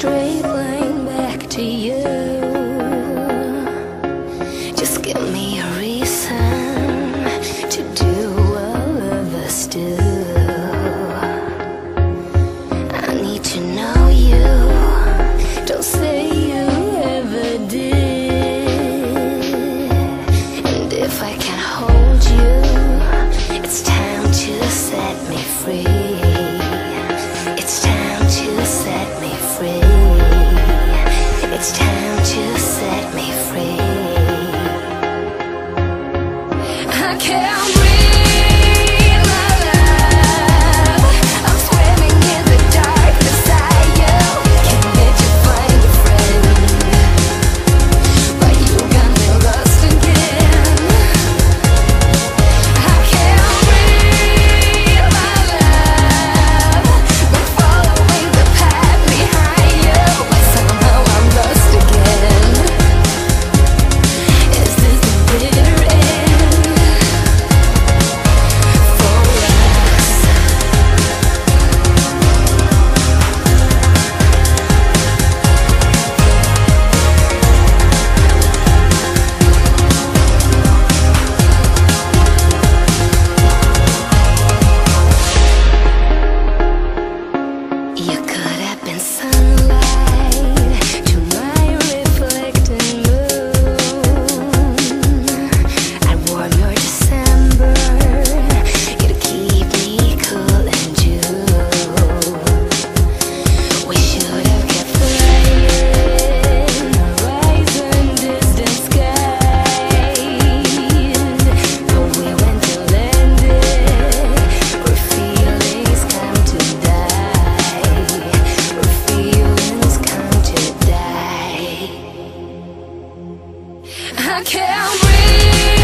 straight line back to you. Just give me a reason to do what lovers do. I need to know I can't breathe. I can't breathe